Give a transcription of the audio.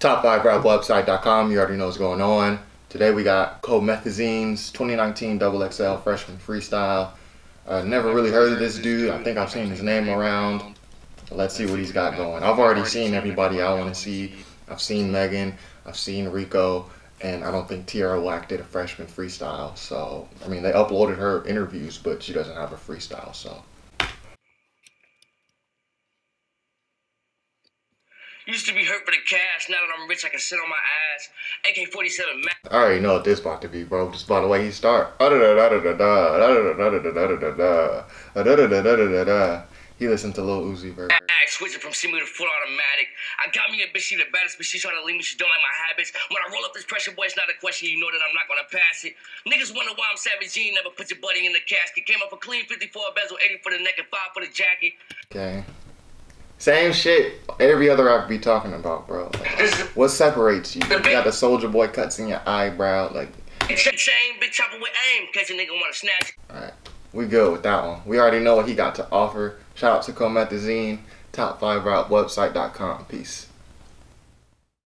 Top5rapwebsite.com. You already know what's going on. Today we got Comethazine's 2019 Double XL Freshman Freestyle. Uh, never really heard of this dude. I think I've seen his name around. Let's see what he's got going. I've already seen everybody I want to see. I've seen Megan. I've seen Rico. And I don't think Tierra Whack did a freshman freestyle. So, I mean, they uploaded her interviews, but she doesn't have a freestyle. So, Used to be hurt for the cash. Now that I'm rich, I can sit on my ass. AK-47 Mac. I already know what this about to be, bro. Just by the way he start. He listened to Lil Uzi Vert. Switching from semi to full automatic. I got me a bitch, she the baddest, but she trying to leave me. She don't like my habits. When I roll up this pressure, boy, it's not a question. You know that I'm not gonna pass it. Niggas wonder why I'm savage. You never put your buddy in the casket. Came up a clean 54 bezel, 80 for the neck and 5 for the jacket. Okay. Same shit every other rapper be talking about, bro. Like, what separates you? You got the Soulja Boy cuts in your eyebrow, like. Same big chopper with aim, cause a nigga wanna snatch. Alright, we good with that one. We already know what he got to offer. Shout out to Comethazine, top5rapwebsite.com. Peace.